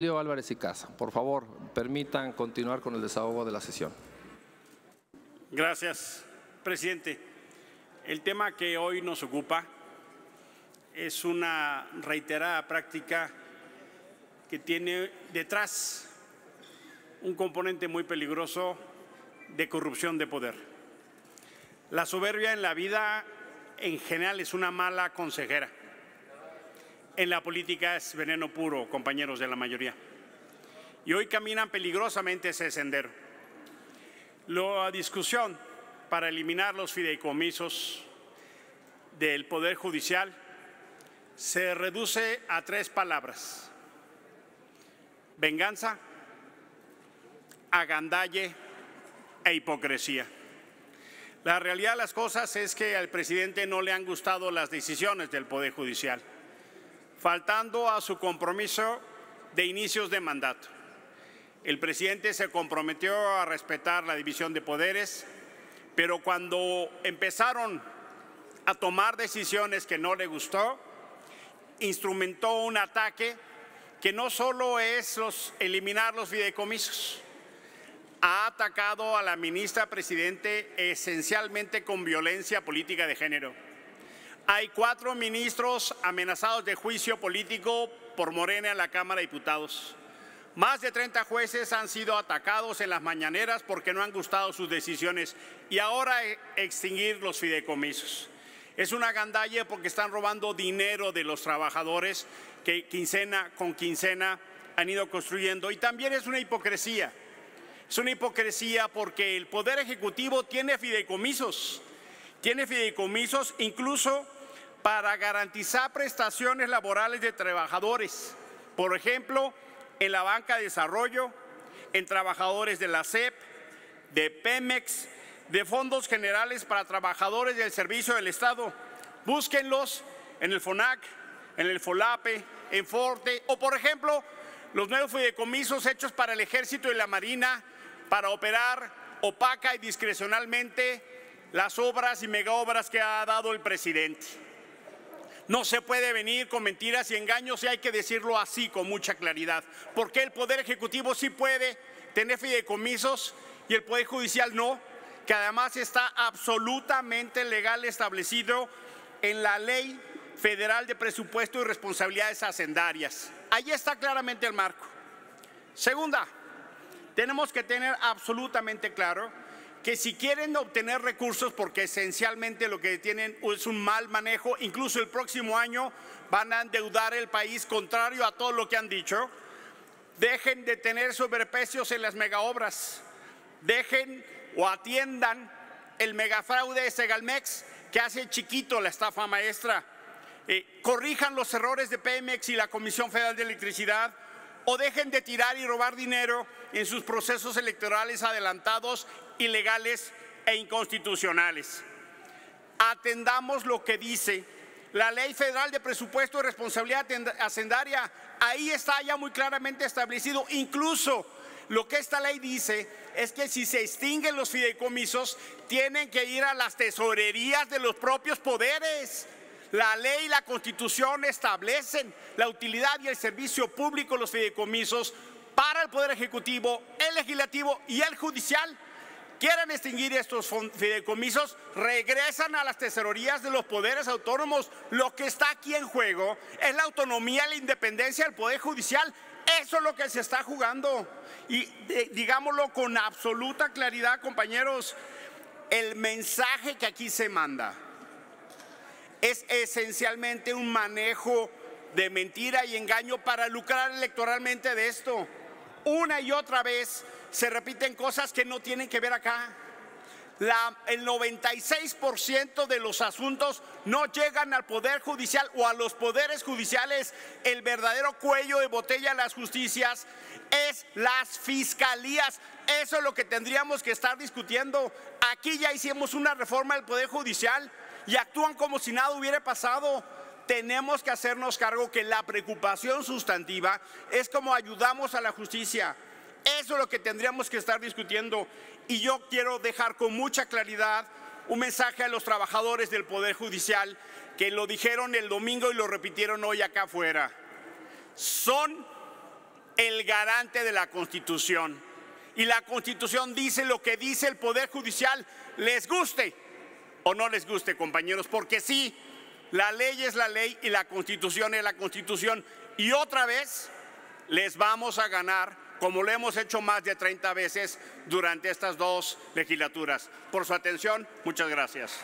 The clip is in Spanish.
Leo Álvarez y Casa, por favor, permitan continuar con el desahogo de la sesión. Gracias, presidente. El tema que hoy nos ocupa es una reiterada práctica que tiene detrás un componente muy peligroso de corrupción de poder. La soberbia en la vida en general es una mala consejera en la política es veneno puro, compañeros de la mayoría. Y hoy caminan peligrosamente ese sendero. La discusión para eliminar los fideicomisos del Poder Judicial se reduce a tres palabras. Venganza, agandalle e hipocresía. La realidad de las cosas es que al presidente no le han gustado las decisiones del Poder Judicial faltando a su compromiso de inicios de mandato. El presidente se comprometió a respetar la división de poderes, pero cuando empezaron a tomar decisiones que no le gustó, instrumentó un ataque que no solo es eliminar los fideicomisos, ha atacado a la ministra Presidente esencialmente con violencia política de género hay cuatro ministros amenazados de juicio político por Morena en la Cámara de Diputados. Más de 30 jueces han sido atacados en las mañaneras porque no han gustado sus decisiones y ahora e, extinguir los fideicomisos. Es una gandalle porque están robando dinero de los trabajadores que quincena con quincena han ido construyendo. Y también es una hipocresía. Es una hipocresía porque el Poder Ejecutivo tiene fideicomisos. Tiene fideicomisos incluso para garantizar prestaciones laborales de trabajadores, por ejemplo, en la banca de desarrollo, en trabajadores de la SEP, de Pemex, de fondos generales para trabajadores del servicio del Estado. Búsquenlos en el FONAC, en el FOLAPE, en Forte o, por ejemplo, los nuevos fideicomisos hechos para el Ejército y la Marina para operar opaca y discrecionalmente las obras y megaobras que ha dado el presidente. No se puede venir con mentiras y engaños y hay que decirlo así con mucha claridad. Porque el Poder Ejecutivo sí puede tener fideicomisos y el Poder Judicial no, que además está absolutamente legal establecido en la Ley Federal de Presupuesto y Responsabilidades Hacendarias. Ahí está claramente el marco. Segunda, tenemos que tener absolutamente claro que si quieren obtener recursos, porque esencialmente lo que tienen es un mal manejo, incluso el próximo año van a endeudar el país contrario a todo lo que han dicho, dejen de tener sobreprecios en las megaobras, dejen o atiendan el megafraude de Segalmex que hace chiquito la estafa maestra, eh, corrijan los errores de Pemex y la Comisión Federal de Electricidad, o dejen de tirar y robar dinero en sus procesos electorales adelantados, ilegales e inconstitucionales. Atendamos lo que dice la Ley Federal de Presupuesto y Responsabilidad Hacendaria. Ahí está ya muy claramente establecido. Incluso lo que esta ley dice es que si se extinguen los fideicomisos, tienen que ir a las tesorerías de los propios poderes. La ley y la constitución establecen la utilidad y el servicio público de los fideicomisos para el Poder Ejecutivo, el Legislativo y el Judicial. Quieren extinguir estos fideicomisos, regresan a las tesorerías de los poderes autónomos. Lo que está aquí en juego es la autonomía la independencia del Poder Judicial. Eso es lo que se está jugando. Y digámoslo con absoluta claridad, compañeros, el mensaje que aquí se manda es esencialmente un manejo de mentira y engaño para lucrar electoralmente de esto. Una y otra vez se repiten cosas que no tienen que ver acá. el 96% de los asuntos no llegan al Poder Judicial o a los poderes judiciales. El verdadero cuello de botella de las justicias es las fiscalías. Eso es lo que tendríamos que estar discutiendo. Aquí ya hicimos una reforma del Poder Judicial y actúan como si nada hubiera pasado. Tenemos que hacernos cargo que la preocupación sustantiva es cómo ayudamos a la justicia. Eso es lo que tendríamos que estar discutiendo. Y yo quiero dejar con mucha claridad un mensaje a los trabajadores del Poder Judicial que lo dijeron el domingo y lo repitieron hoy acá afuera. Son el garante de la Constitución. Y la Constitución dice lo que dice el Poder Judicial, les guste o no les guste, compañeros, porque sí, la ley es la ley y la Constitución es la Constitución. Y otra vez les vamos a ganar como lo hemos hecho más de 30 veces durante estas dos legislaturas. Por su atención, muchas gracias.